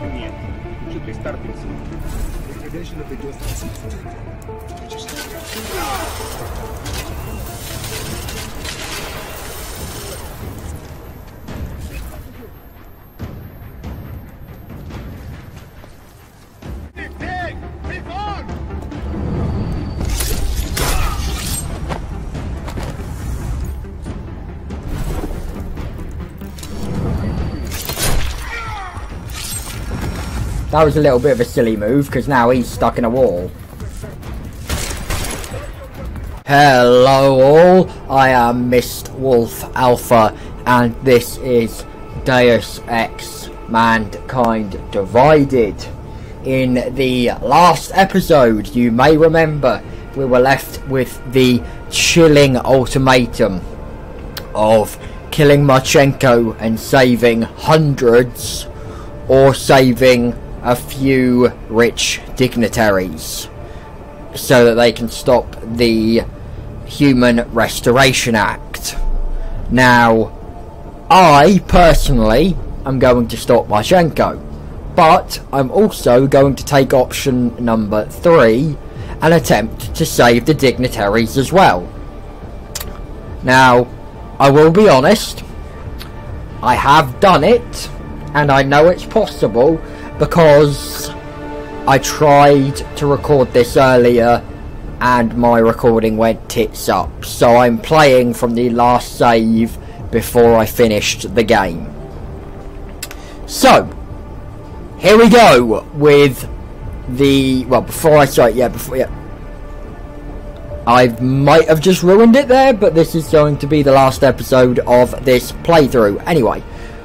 Нет. Что ты, старпинцы? Если женщина придет, That was a little bit of a silly move because now he's stuck in a wall. Hello all, I am Mist Wolf Alpha and this is Deus Ex Mankind Divided. In the last episode, you may remember, we were left with the chilling ultimatum of killing Marchenko and saving hundreds or saving a few rich dignitaries so that they can stop the Human Restoration Act. Now, I personally am going to stop Marchenko, but I'm also going to take option number three and attempt to save the dignitaries as well. Now, I will be honest, I have done it, and I know it's possible because I tried to record this earlier and my recording went tits up. So I'm playing from the last save before I finished the game. So, here we go with the well before I start yeah before yeah I might have just ruined it there but this is going to be the last episode of this playthrough anyway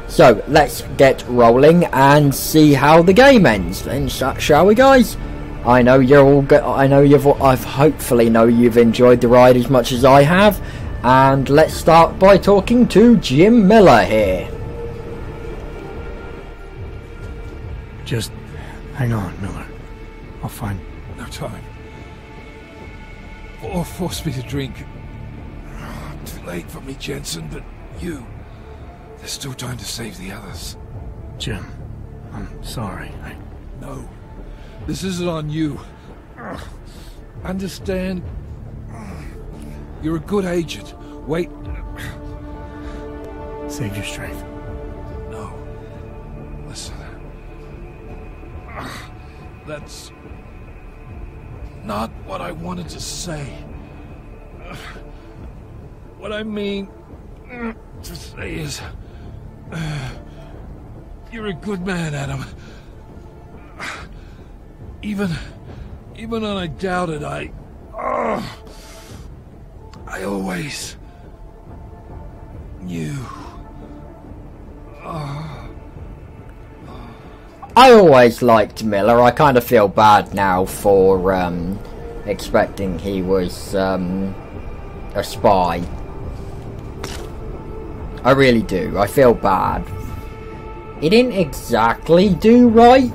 so let's get rolling and see how the game ends. Then shall we, guys? I know you're all. Go- I know you've. I've hopefully know you've enjoyed the ride as much as I have. And let's start by talking to Jim Miller here. Just hang on, Miller. I'll find. No time. Or force me to drink. Ah, too late for me, Jensen, but you. There's still time to save the others. Jim, I'm sorry. I... No. This isn't on you. Understand? You're a good agent. Wait. Save your strength. No. Listen. That's not what I wanted to say. What I mean to say is. You're a good man, Adam. Even, even when I doubted, I, oh, I always knew. Oh. I always liked Miller. I kind of feel bad now for um, expecting he was um, a spy. I really do. I feel bad. He didn't exactly do right,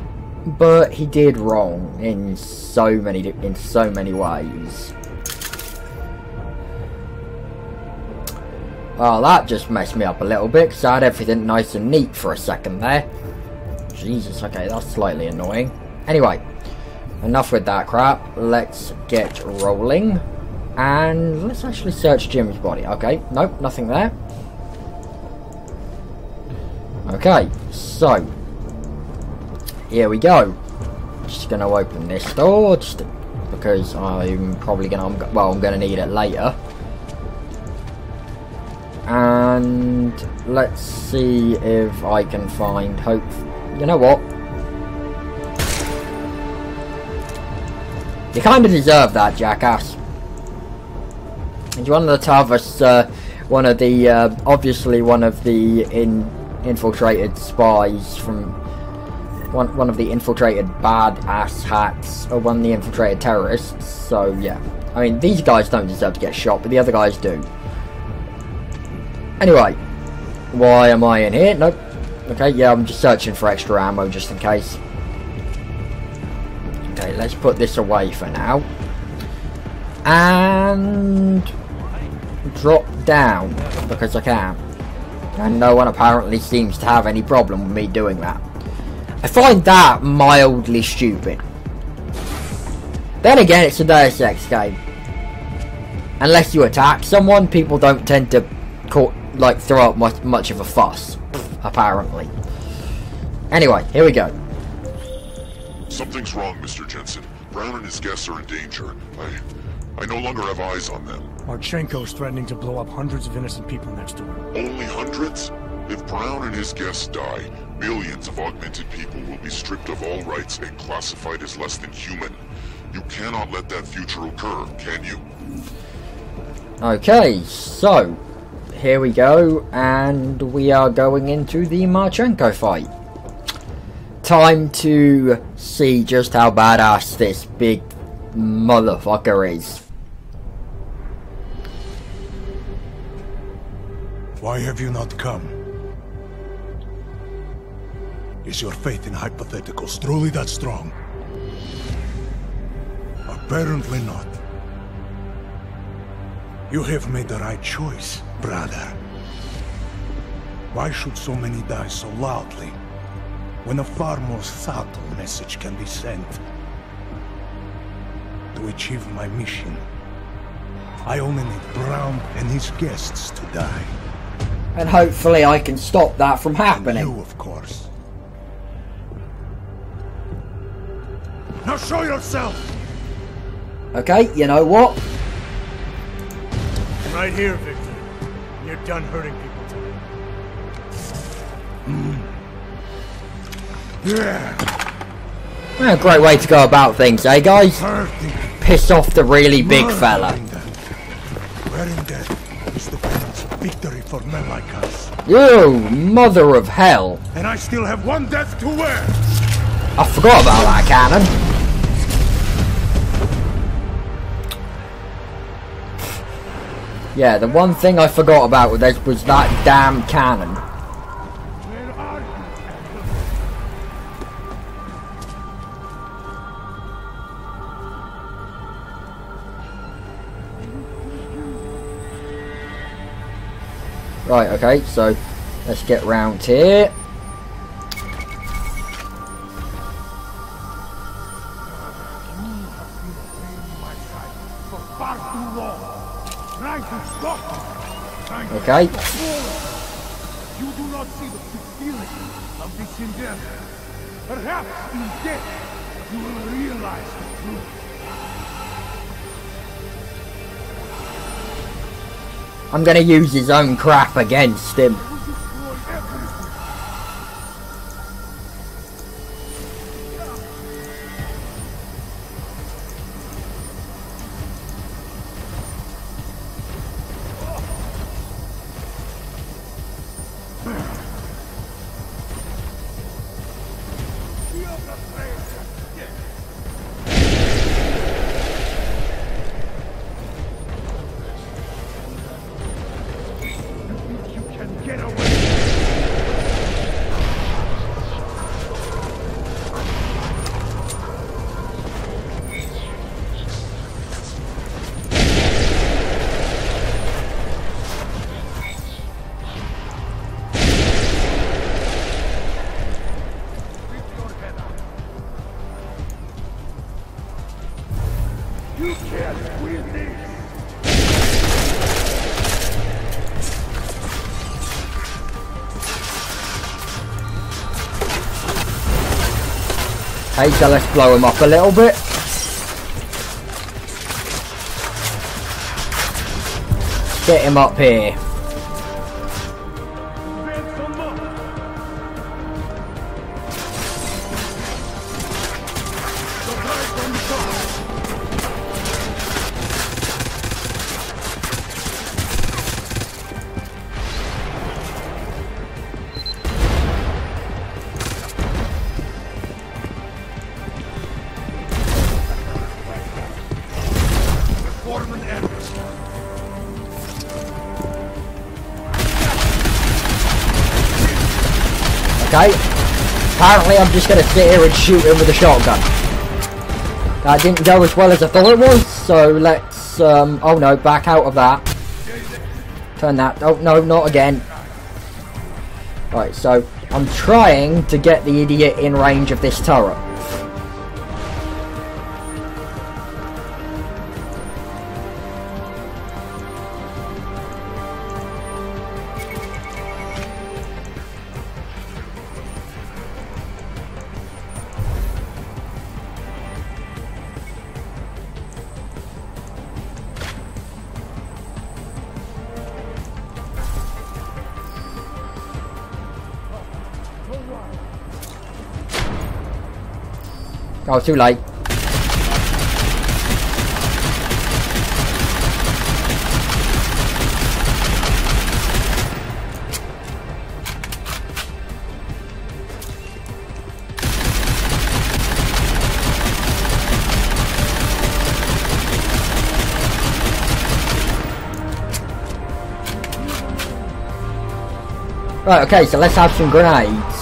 but he did wrong in so many in so many ways. Well, that just messed me up a little bit because I had everything nice and neat for a second there. Jesus, okay, that's slightly annoying. Anyway, enough with that crap. Let's get rolling. And let's actually search Jim's body. Okay, nope, nothing there. Okay, so here we go. Just gonna open this door just because I'm probably gonna well I'm gonna need it later. And let's see if I can find hope. You know what? You kind of deserve that, jackass. And you want to tell us uh, one of the uh, obviously one of the in infiltrated spies from one one of the infiltrated bad ass hats or one of the infiltrated terrorists. So yeah, I mean these guys don't deserve to get shot, but the other guys do. Anyway, why am I in here? Nope. Okay, yeah, I'm just searching for extra ammo just in case. Okay, let's put this away for now. And drop down because I can. And no one apparently seems to have any problem with me doing that. I find that mildly stupid. Then again, it's a Deus Ex game. Unless you attack someone, people don't tend to call, like throw up much, much of a fuss, apparently. Anyway, here we go. Something's wrong, Mr. Jensen. Brown and his guests are in danger. I... I no longer have eyes on them. Marchenko's threatening to blow up hundreds of innocent people next door. Only hundreds? If Brown and his guests die, millions of augmented people will be stripped of all rights and classified as less than human. You cannot let that future occur, can you? Okay, so here we go, and we are going into the Marchenko fight. Time to see just how badass this big motherfucker is. Why have you not come? Is your faith in hypotheticals truly that strong? Apparently not. You have made the right choice, brother. Why should so many die so loudly, when a far more subtle message can be sent? To achieve my mission, I only need Brown and his guests to die. And hopefully I can stop that from And happening. you, of course. Now show yourself! Okay, you know what? I'm right here, Victor. You're done hurting people today. Yeah, Eh, great way to go about things, eh guys? Piss off the really big fella. Them. Wearing death victory for men like us. You mother of hell. And I still have one death to wear! I forgot about that cannon. Yeah, the one thing I forgot about with this was that damn cannon. Right, okay, so let's get round here. For I'm gonna use his own crap against him. So let's blow him up a little bit. Get him up here. Okay. Apparently I'm just gonna sit here and shoot him with a shotgun. That didn't go as well as I thought it was, so let's um oh no, back out of that. Turn that oh no, not again. Right, so I'm trying to get the idiot in range of this turret. Oh, too late. Right, okay, so let's have some grenades.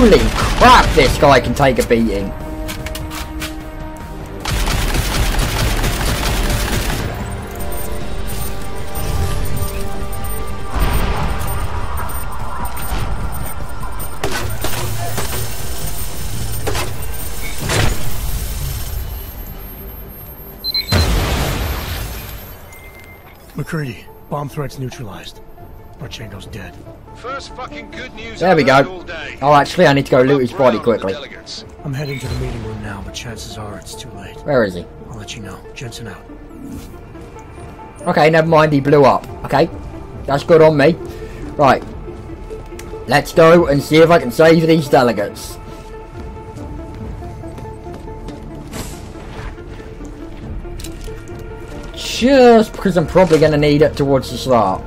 Holy crap, this guy can take a beating. MacReady, bomb threats neutralized. Marchenko's dead. First fucking good news There we go. Oh, actually, I need to go loot his body Brown and the quickly. I'm heading to the meeting room now, but chances are it's too late. Where is he? I'll let you know. Jensen out. Okay, never mind, he blew up. Okay, that's good on me. Right, let's go and see if I can save these delegates. Just because I'm probably going to need it towards the start.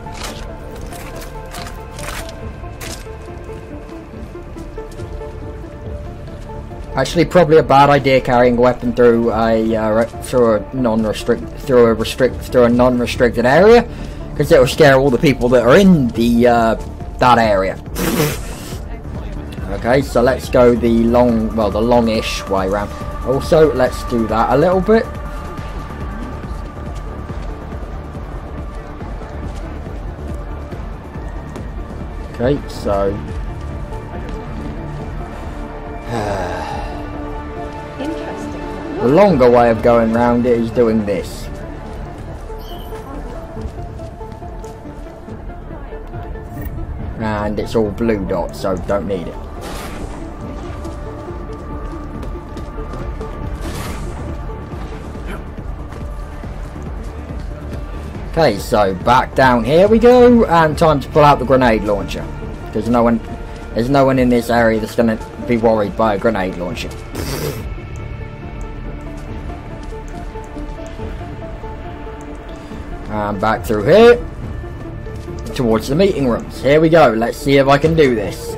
Actually, probably a bad idea carrying a weapon through a uh, through a non-restrict through a restrict through a non-restricted area, because it will scare all the people that are in the uh, that area. okay, so let's go the long, well, the longish way round. Also, let's do that a little bit. Okay, so longer way of going round it is doing this. And it's all blue dots, so don't need it. Okay, so back down here we go, and time to pull out the grenade launcher. Because no one, there's no one in this area that's going to be worried by a grenade launcher. And back through here. Towards the meeting rooms. Here we go. Let's see if I can do this.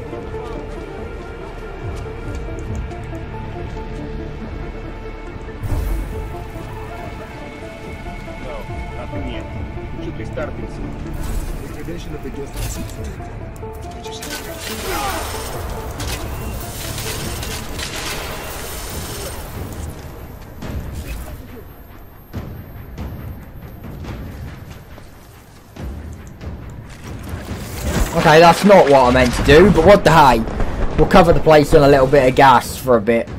Okay, that's not what I meant to do, but what the hey. We'll cover the place in a little bit of gas for a bit.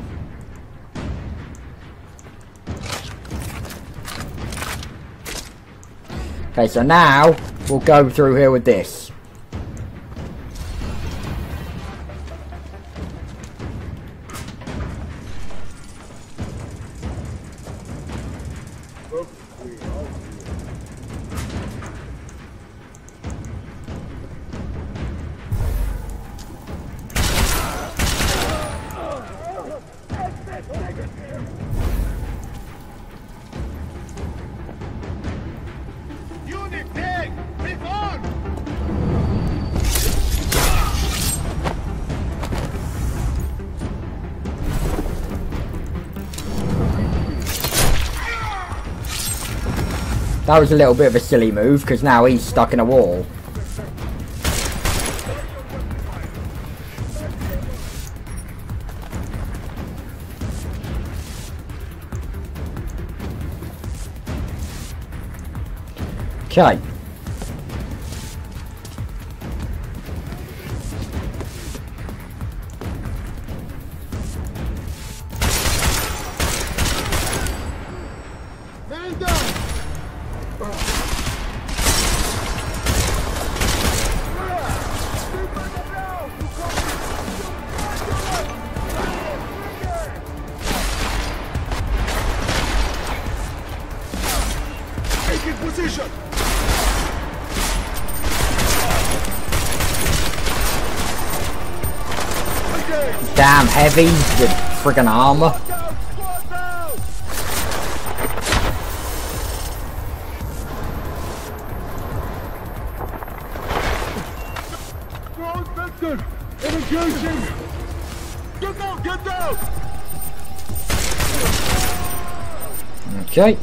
Okay, so now we'll go through here with this. Unit That was a little bit of a silly move, because now he's stuck in a wall. Okay. Damn heavy with friggin' armor. Okay.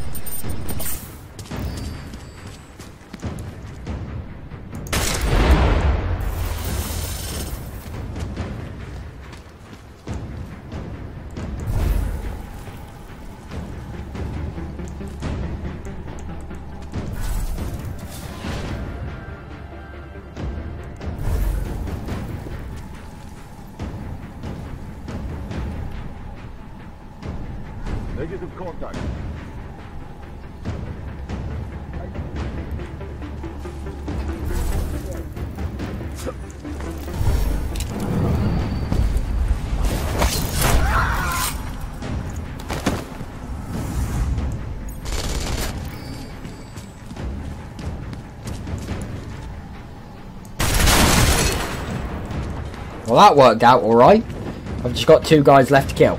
Negative contact. Well, that worked out alright. I've just got two guys left to kill.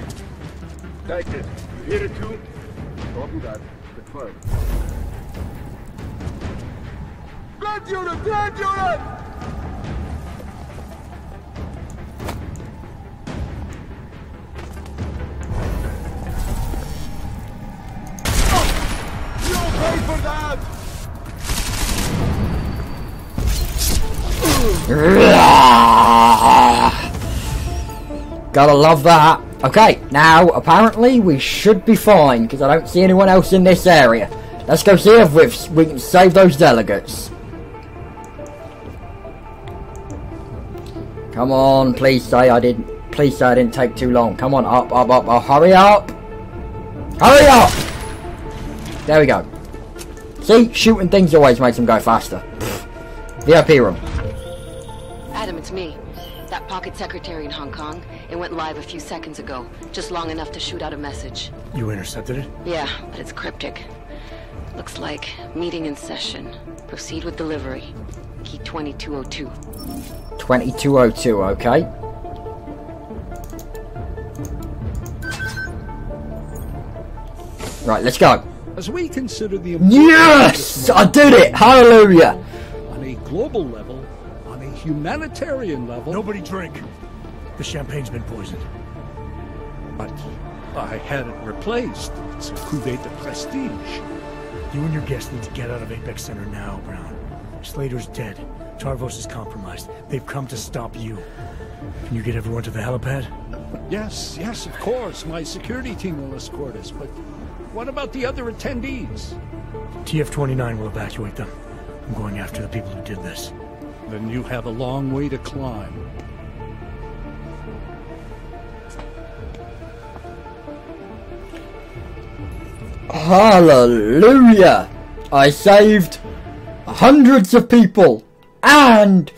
Gotta love that. Okay, now apparently we should be fine because I don't see anyone else in this area. Let's go see if we've, we can save those delegates. Come on, please say I didn't. Please say I didn't take too long. Come on, up, up, up, up. Hurry up! Hurry up! There we go. See, shooting things always makes them go faster. VIP room. Pocket secretary in Hong Kong. It went live a few seconds ago. Just long enough to shoot out a message. You intercepted it? Yeah, but it's cryptic. Looks like meeting in session. Proceed with delivery. Key 2202. 2202, okay. Right, let's go. As we consider the Yes! I did it! Hallelujah! on a global level, on a humanitarian level, Nobody drink. The champagne's been poisoned. but I had it replaced. It's a cuvée de prestige. You and your guests need to get out of Apex Center now, Brown. Slater's dead. Tarvos is compromised. They've come to stop you. Can you get everyone to the helipad? Yes, yes, of course. My security team will escort us, but what about the other attendees? TF-29 will evacuate them. I'm going after the people who did this. Then you have a long way to climb. Hallelujah! I saved hundreds of people and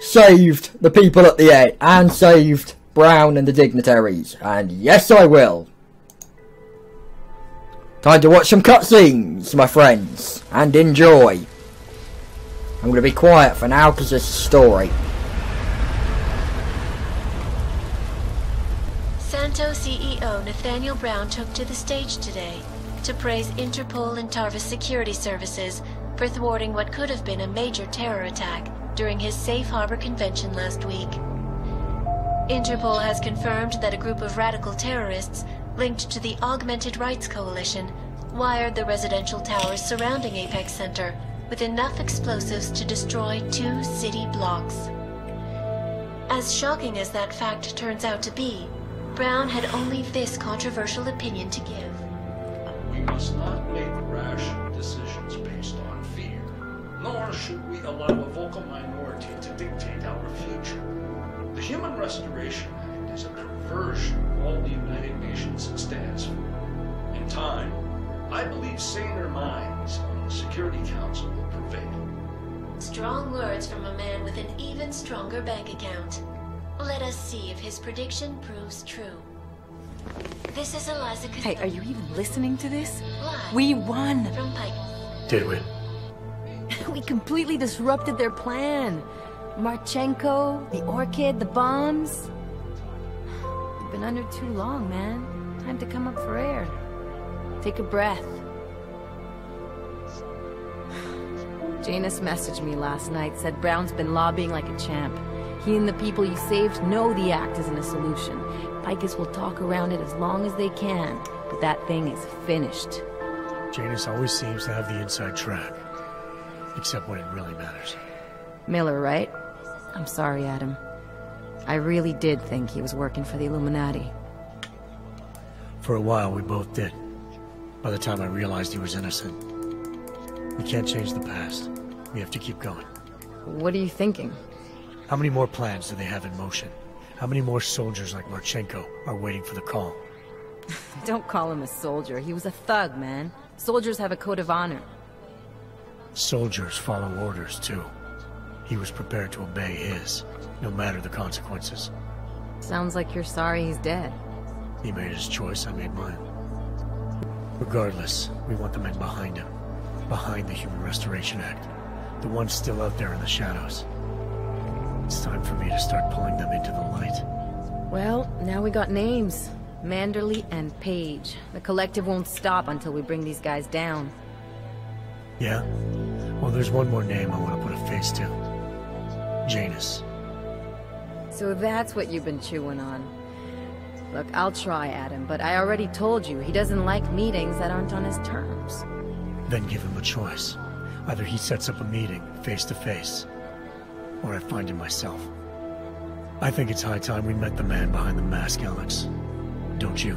saved the people at the A and saved Brown and the dignitaries. And yes, I will. Time to watch some cutscenes, my friends, and enjoy. I'm going to be quiet for now because it's a story. Santo CEO Nathaniel Brown took to the stage today to praise Interpol and Tarvos security services for thwarting what could have been a major terror attack during his safe harbor convention last week. Interpol has confirmed that a group of radical terrorists linked to the Augmented Rights Coalition wired the residential towers surrounding Apex Center with enough explosives to destroy two city blocks. As shocking as that fact turns out to be, Brown had only this controversial opinion to give. We must not make rash decisions based on fear. nor should we allow a vocal minority to dictate our future. The Human Restoration Act is a perversion of all the United Nations stands for. In time, I believe saner minds on the Security Council will. Strong words from a man with an even stronger bank account. Let us see if his prediction proves true. This is Eliza Hey, are you even listening to this? Live We won! from Pike. Did we? We completely disrupted their plan. Marchenko, the Orchid, the bombs. You've been under too long, man. Time to come up for air. Take a breath. Janus messaged me last night, said Brown's been lobbying like a champ. He and the people you saved know the act isn't a solution. Picus will talk around it as long as they can, but that thing is finished. Janus always seems to have the inside track. Except when it really matters. Miller, right? I'm sorry, Adam. I really did think he was working for the Illuminati. For a while, we both did. By the time I realized he was innocent. We can't change the past. We have to keep going. What are you thinking? How many more plans do they have in motion? How many more soldiers like Marchenko are waiting for the call? Don't call him a soldier. He was a thug, man. Soldiers have a code of honor. Soldiers follow orders, too. He was prepared to obey his, no matter the consequences. Sounds like you're sorry he's dead. He made his choice, I made mine. Regardless, we want the men behind him. Behind the Human Restoration Act. The ones still out there in the shadows. It's time for me to start pulling them into the light. Well, now we got names. Manderley and Page. The collective won't stop until we bring these guys down. Yeah? Well, there's one more name I want to put a face to. Janus. So that's what you've been chewing on. Look, I'll try, Adam, but I already told you he doesn't like meetings that aren't on his terms. Then give him a choice. Either he sets up a meeting, face to face, or I find him myself. I think it's high time we met the man behind the mask, Alex. Don't you?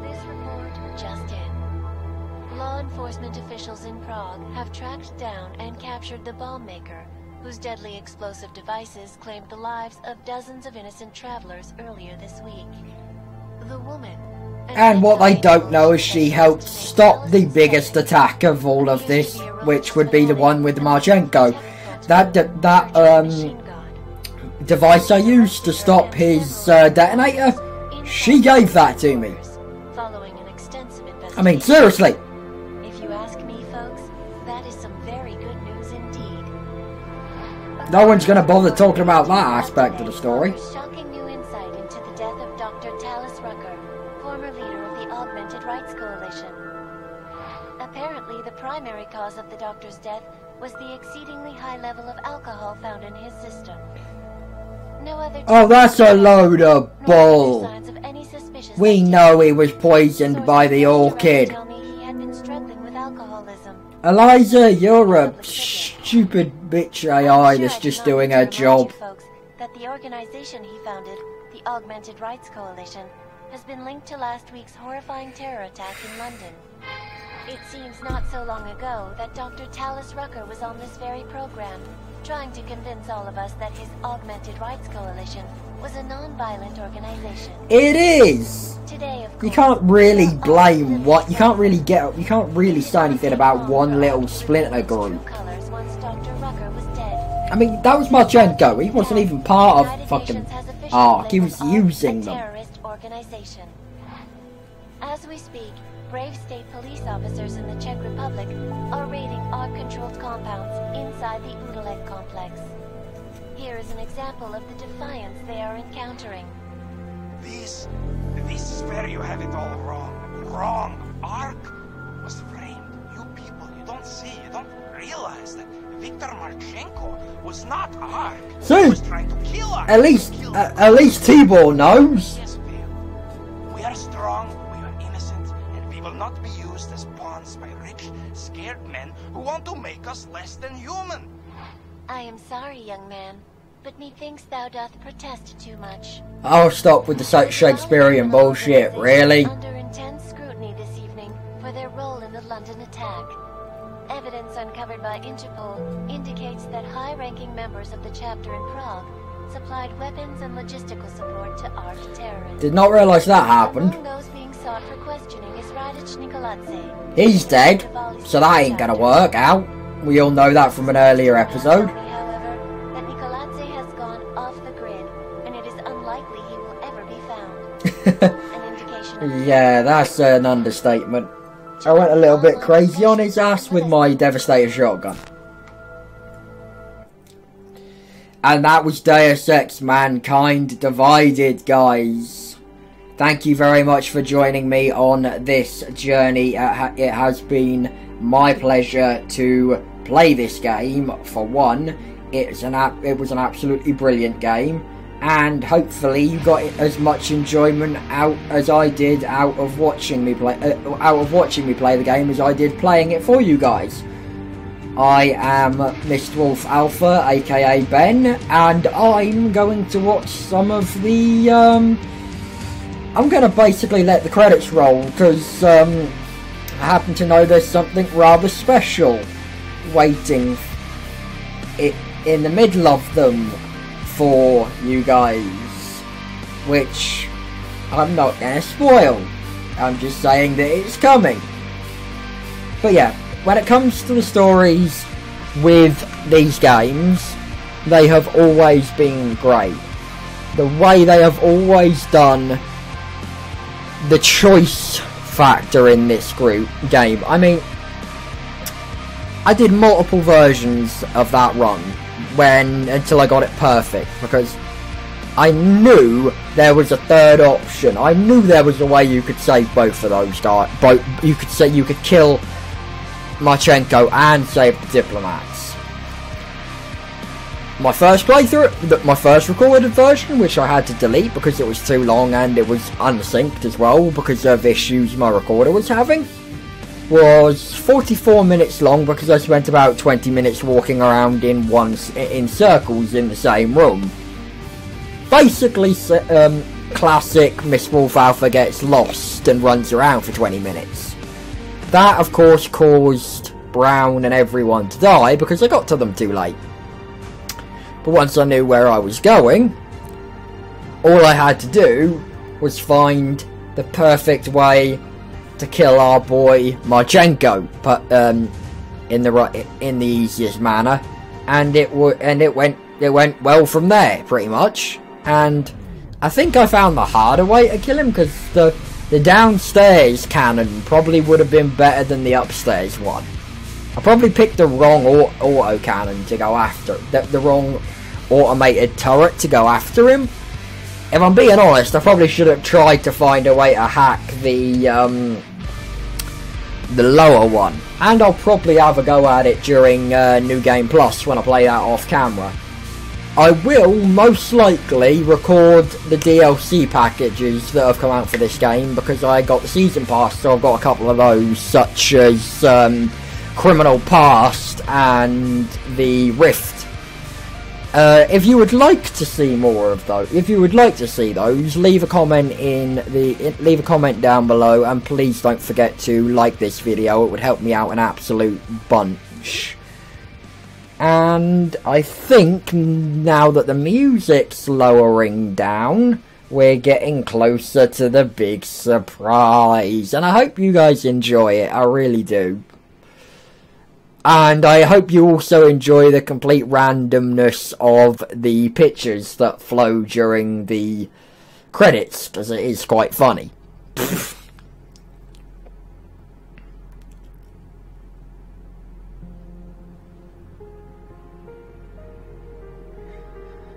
This report just in. Law enforcement officials in Prague have tracked down and captured the bomb maker, whose deadly explosive devices claimed the lives of dozens of innocent travelers earlier this week. The woman. An And what they don't know is she helped stop the biggest attack of all of this, which would be the one with Marchenko. That that um device I used to stop his uh, detonator, she gave that to me. Following an extensive I mean, seriously. If you ask me, folks, that is some very good news indeed. No one's gonna bother talking about that aspect of the story. Primary cause of the doctor's death was the exceedingly high level of alcohol found in his system. No other Oh, that's a load of bull. signs of any suspicious We know he was poisoned by the orchid. Tell me he had been struggling with alcoholism. Eliza, you're a stupid bitch AI that's just doing her job. folks that the organization he founded, the Augmented Rights Coalition, has been linked to last week's horrifying terror attack in London. It seems not so long ago that Dr. Talos Rucker was on this very program, trying to convince all of us that his Augmented Rights Coalition was a non-violent organization. It is. Today, of course. You can't really blame what you can't really get. You can't really say anything about one little splinter group. once Dr. Rucker was dead. I mean, that was Marchenko. He wasn't even part of fucking Nations has officially ARC. He was using a them. terrorist organization. As we speak, brave state police officers in the Czech Republic are raiding ARC-controlled compounds inside the Utulek complex. Here is an example of the defiance they are encountering. This, this is where you have it all wrong. Wrong. ARC was framed. You people, you don't see, you don't realize that Viktor Marchenko was not ARC. See? He was trying to kill ARC. At least, uh, at least Tibor knows. Yes, We are strong, not be used as pawns by rich, scared men who want to make us less than human. I am sorry, young man, but methinks thou doth protest too much. I'll stop with the Sa- Shakespearean bullshit. Really? Under intense scrutiny this evening for their role in the London attack. Evidence uncovered by Interpol indicates that high-ranking members of the chapter in Prague supplied weapons and logistical support to ARC terrorists. Did not realise that happened. Among those being sought for questioning is Radich Nikoladze. He's dead, so that ain't gonna work out. We all know that from an earlier episode. However, that Nikoladze has gone off the grid, and it is unlikely he will ever be found. An indication of Yeah, that's an understatement. I went a little bit crazy on his ass with my Devastator shotgun. And that was Deus Ex Mankind Divided, guys. Thank you very much for joining me on this journey. It has been my pleasure to play this game. For one, it's an it was an absolutely brilliant game, and hopefully you got as much enjoyment out as I did out of watching me play uh, out of watching me play the game as I did playing it for you guys. I am Mist Wolf Alpha, aka Ben, and I'm going to watch some of the. Um, I'm going to basically let the credits roll because um, I happen to know there's something rather special waiting it in the middle of them for you guys, which I'm not going to spoil. I'm just saying that it's coming. But yeah, when it comes to the stories with these games, they have always been great. The way they have always done the choice factor in this group game. I mean, I did multiple versions of that run when until I got it perfect because I knew there was a third option. I knew there was a way you could save both of those guys. Both you could say you could kill Marchenko and save the diplomats. My first playthrough, th- my first recorded version, which I had to delete because it was too long and it was unsynced as well because of issues my recorder was having, was 44 minutes long because I spent about 20 minutes walking around in one in circles in the same room. Basically, um, classic Mist Wolf Alpha gets lost and runs around for 20 minutes. That, of course, caused Brown and everyone to die because I got to them too late. But once I knew where I was going, all I had to do was find the perfect way to kill our boy Marchenko, but um, in the right, in the easiest manner, and it w- and it went it went well from there, pretty much. And I think I found the harder way to kill him because the the downstairs cannon probably would have been better than the upstairs one. I probably picked the wrong au- auto cannon to go after, the, the wrong automated turret to go after him. If I'm being honest, I probably should have tried to find a way to hack the um, the lower one, and I'll probably have a go at it during uh, New Game Plus when I play that off camera. I will most likely record the DLC packages that have come out for this game because I got the season pass, so I've got a couple of those, such as um, Criminal Past and the Rift. Uh, if you would like to see more of those, if you would like to see those, leave a comment in the leave a comment down below, and please don't forget to like this video. It would help me out an absolute bunch. And I think now that the music's lowering down, we're getting closer to the big surprise. And I hope you guys enjoy it. I really do. And I hope you also enjoy the complete randomness of the pictures that flow during the credits, because it is quite funny.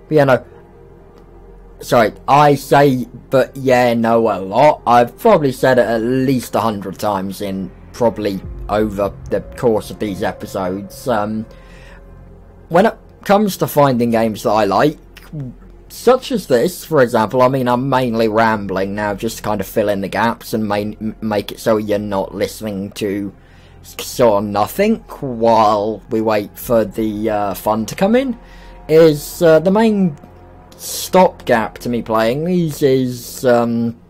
Yeah, no. Sorry, I say but yeah, no a lot. I've probably said it at least a hundred times in probably over the course of these episodes. Um, when it comes to finding games that I like, such as this, for example, I mean, I'm mainly rambling now just to kind of fill in the gaps and main, make it so you're not listening to of nothing while we wait for the uh, fun to come in. Is uh, the main stopgap to me playing these is um,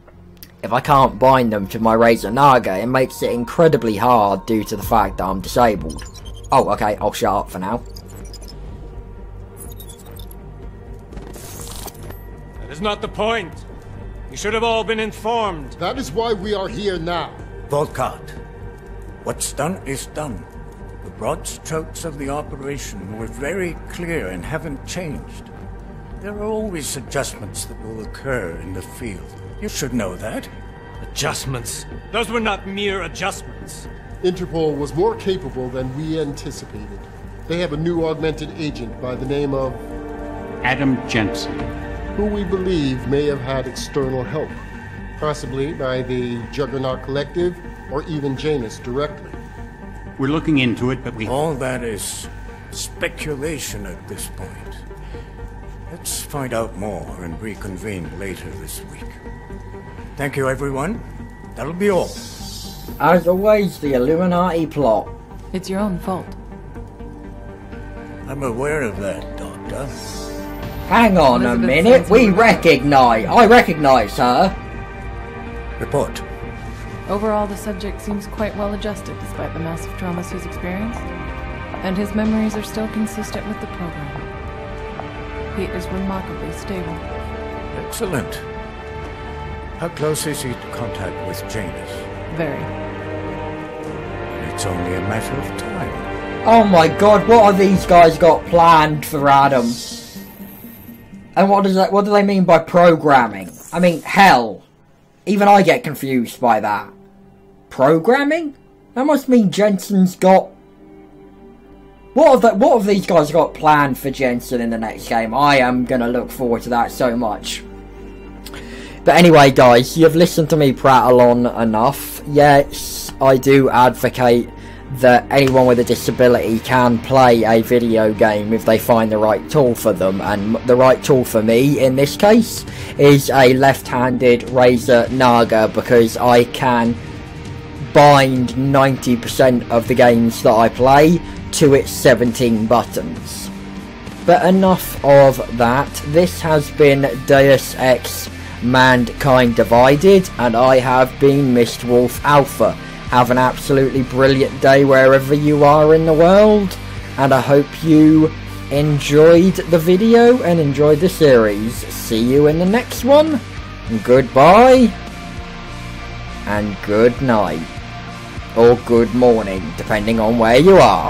if I can't bind them to my Razer Naga, it makes it incredibly hard due to the fact that I'm disabled. Oh, okay, I'll shut up for now. That is not the point. You should have all been informed. That is why we are here now. Volkart, what's done is done. The broad strokes of the operation were very clear and haven't changed. There are always adjustments that will occur in the field. You should know that. Adjustments? Those were not mere adjustments. Interpol was more capable than we anticipated. They have a new augmented agent by the name of... Adam Jensen. Who we believe may have had external help. Possibly by the Juggernaut Collective or even Janus directly. We're looking into it, but we... All that is speculation at this point. Let's find out more and reconvene later this week. Thank you, everyone. That'll be all. As always, the Illuminati plot. It's your own fault. I'm aware of that, Doctor. Hang on Elizabeth a minute, we recognize. I recognize her. Report. Overall, the subject seems quite well adjusted despite the massive traumas he's experienced, and his memories are still consistent with the program. He is remarkably stable. Excellent. How close is he to contact with Janus? Very. It's only a matter of time. Oh my god, what are these guys got planned for Adam? And what does that what do they mean by programming? I mean, hell. Even I get confused by that. Programming? That must mean Jensen's got what have, the, what have these guys got planned for Jensen in the next game? I am gonna look forward to that so much. But anyway, guys, you've listened to me prattle on enough. Yes, I do advocate that anyone with a disability can play a video game if they find the right tool for them. And the right tool for me, in this case, is a left-handed Razer Naga because I can bind 90% of the games that I play to its 17 buttons. But enough of that. This has been Deus Ex Mankind Divided, and I have been Mist Wolf Alpha. Have an absolutely brilliant day wherever you are in the world, and I hope you enjoyed the video and enjoyed the series. See you in the next one. Goodbye, and good night, or good morning, depending on where you are.